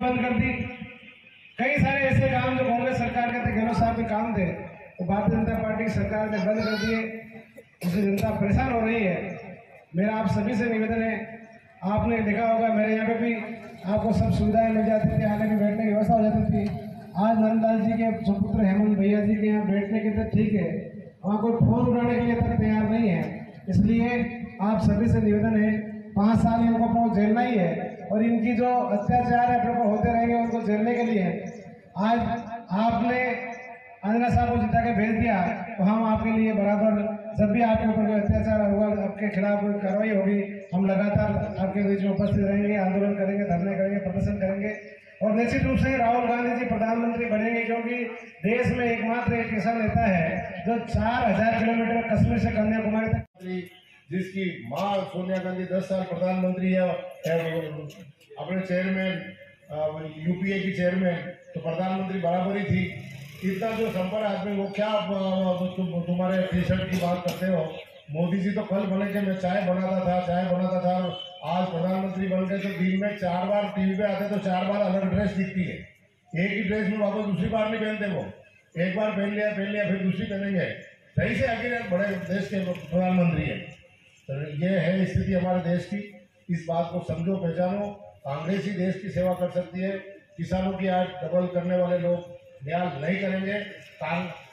बंद कर दी। कई सारे ऐसे काम जो कांग्रेस सरकार के गहलोत साहब के काम थे, वो भारतीय जनता पार्टी सरकार ने बंद कर दिए। उससे जनता परेशान हो रही है। मेरा आप सभी से निवेदन है, आपने देखा होगा मेरे यहाँ पे भी आपको सब सुविधाएँ मिल जाती थी, आने की बैठने की व्यवस्था हो जाती थी। आज नंदलाल जी के सुपुत्र हेमंत भैया जी के यहाँ बैठने के लिए ठीक है। वहाँ कोई फ़ोन उठाने के लिए तक तैयार नहीं है। इसलिए आप सभी से निवेदन है, पाँच साल इनको झेलना ही और इनकी जो अत्याचार है को होते रहेंगे, उनको झेलने के लिए। आज आपने अंजना साहब को जिता के भेज दिया तो हम आपके लिए बराबर, जब भी आपके ऊपर कोई अत्याचार होगा, आपके खिलाफ कोई कार्रवाई होगी, हम लगातार आपके बीच में उपस्थित रहेंगे, आंदोलन करेंगे, धरने करेंगे, प्रदर्शन करेंगे। और निश्चित रूप से राहुल गांधी जी प्रधानमंत्री बनेंगे, क्योंकि देश में एकमात्र एक ऐसा नेता है, जो चार हज़ार किलोमीटर कश्मीर से कन्याकुमारी तक जिसकी माँ सोनिया गांधी दस साल प्रधानमंत्री है है, अपने चेयरमैन यूपीए की चेयरमैन तो प्रधानमंत्री बराबर ही थी। इतना जो संपर्क आदमी वो क्या तुम्हारे टी शर्ट की बात करते हो? मोदी जी तो कल बने के मैं चाय बनाता था चाय बनाता था आज प्रधानमंत्री बन गए तो दिन में चार बार टीवी पे आते तो चार बार अलग ड्रेस दिखती है। एक ही ड्रेस में वापस दूसरी बार नहीं पहनते वो। एक बार पहन लिया पहन लिया फिर दूसरी पहनेंगे। सही से आखिर बड़े देश के प्रधानमंत्री है। तो ये है स्थिति हमारे देश की। इस बात को समझो, पहचानो। कांग्रेस ही देश की सेवा कर सकती है। किसानों की आज डबल करने वाले लोग न्याय नहीं करेंगे।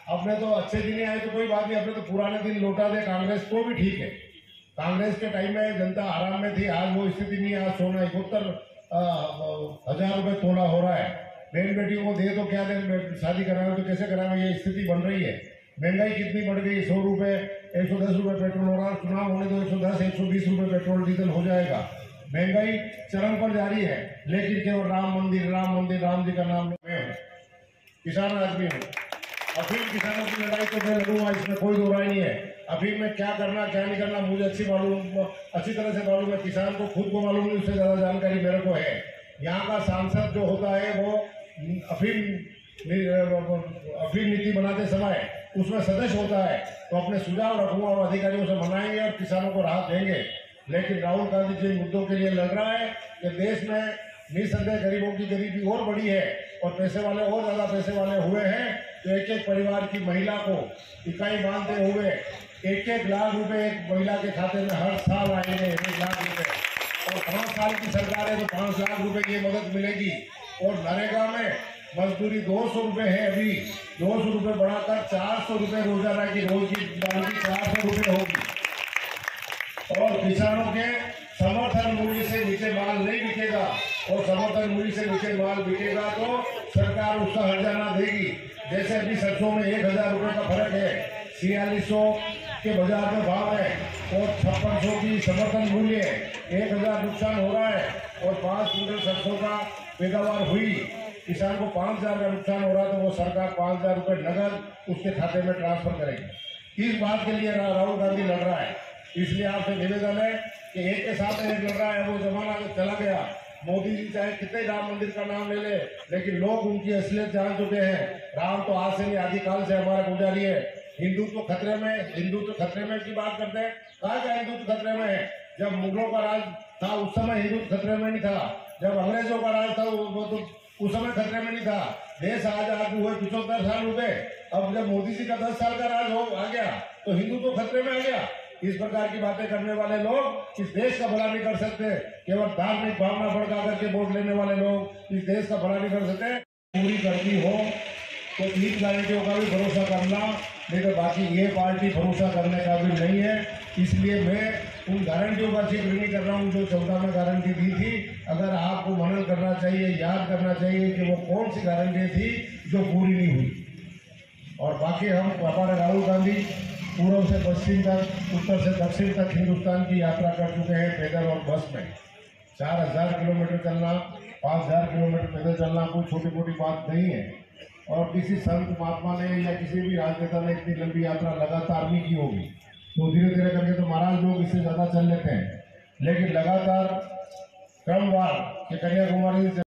अपने तो अच्छे दिन आए तो कोई बात नहीं अपने तो पुराने दिन लौटा दे। कांग्रेस को भी ठीक है। कांग्रेस के टाइम में जनता आराम में थी, आज वो स्थिति नहीं आज सोना इकहत्तर हज़ार रुपये तोला हो रहा है। बहन बेटियों को दे तो क्या दे, शादी कराना तो कैसे कराना ये स्थिति बन रही है। महँगाई कितनी बढ़ गई, सौ रुपये एक सौ दस रुपये पेट्रोल रहा है चुनाव होने तो एक सौ दस, एक सौ बीस रुपये पेट्रोल डीजल हो जाएगा। महँगाई चरम पर जारी है, लेकिन केवल राम मंदिर राम मंदिर, राम जी का नाम मैं हूँ। किसान आदमी हूँ। अफीम किसानों की लड़ाई तो मैं लड़ूँगा, इसमें कोई दो राय नहीं है। अफीम में क्या करना, क्या नहीं करना, मुझे अच्छी मालूम, अच्छी तरह से मालूम है, किसान को खुद को मालूम नहीं, उससे ज़्यादा जानकारी मेरे को है। यहाँ का सांसद जो होता है, वो अफीम अफीम नीति बनाते समय उसमें सदस्य होता है तो अपने सुझाव रखूँगा और अधिकारियों से मनाएँगे और किसानों को राहत देंगे। लेकिन राहुल गांधी जिन मुद्दों के लिए लड़ रहा है कि देश में निसंदेह गरीबों की गरीबी और बड़ी है और पैसे वाले और ज़्यादा पैसे वाले हुए हैं तो एक एक परिवार की महिला को इकाई बांधते हुए एक एक लाख रुपए एक महिला के खाते में हर साल आएँगे एक लाख रुपए। और पाँच साल की सरकार है तो पाँच लाख रुपए की मदद मिलेगी। और नरेगा में मजदूरी दो सौ रुपये है अभी। दो सौ रुपये बढ़ाकर चार सौ रुपये रोज़ाना की रोज की दाम चार सौ रुपये होगी। और किसानों के समर्थन मूल्य से नीचे माल नहीं बिकेगा और समर्थन मूल्य से नीचे माल बिकेगा तो सरकार उसका हर्जाना देगी। जैसे अभी सरसों में एक हज़ार रुपये का फ़र्क है, छियालीस सौ के बाज़ार में भाव है और छप्पन सौ की समर्थन मूल्य है। एक हज़ार नुकसान हो रहा है और पाँच क्विंटल सरसों का पैदावार हुई। किसान को पाँच हज़ार का नुकसान हो रहा है तो वो सरकार पाँच हज़ार रुपये नगद उसके खाते में ट्रांसफ़र करेगी। इस बात के लिए राहुल गांधी लड़ रहा है। इसलिए आपसे निवेदन है कि एक के साथ एक लड़ रहा है, वो जमाना चला गया। मोदी जी चाहे कितने राम मंदिर का नाम ले ले, लेकिन लोग उनकी असलियत जान चुके हैं। राम तो आज से नहीं आदिकाल से हमारे पुजारी है। हिंदुत्व खतरे में, हिंदुत्व खतरे में की बात करते हैं। कहा क्या हिंदुत्व खतरे में है? जब मुगलों का राज था, उस समय हिंदुत्व खतरे में नहीं था। जब अंग्रेज़ों का राज था वो तो उस समय खतरे में नहीं था। देश आज आज हुए पिछहत्तर साल हुए अब जब मोदी जी का दस साल का राज हो, आ गया तो हिंदू तो खतरे में आ गया। इस प्रकार की बातें करने वाले लोग इस देश का भला नहीं कर सकते। केवल धार्मिक भावना भड़का करके वोट लेने वाले लोग इस देश का भला नहीं कर सकते। पूरी करनी हो तो इन गारंटियों का भी भरोसा करना, नहीं तो बाकी ये पार्टी भरोसा करने का भी नहीं है। इसलिए मैं उन गारंटियों का ज़िक्र नहीं कर रहा हूँ, जो चौदह में गारंटी दी थी। अगर आपको मनन करना चाहिए, याद करना चाहिए कि वो कौन सी गारंटी थी जो पूरी नहीं हुई। और बाकी हम हमारे राहुल गांधी, पूर्व से पश्चिम तक, उत्तर से दक्षिण तक हिंदुस्तान की यात्रा कर चुके हैं पैदल और बस में। चार हज़ार किलोमीटर चलना, पाँच हज़ार किलोमीटर पैदल चलना कोई छोटी मोटी बात नहीं है। और किसी संत महात्मा ने या किसी भी राजनेता ने इतनी लंबी यात्रा लगातार नहीं की होगी। तो धीरे धीरे करके तो महाराज लोग इससे ज़्यादा चल लेते हैं। लेकिन लगातार क्रमवार कि कन्याकुमारी से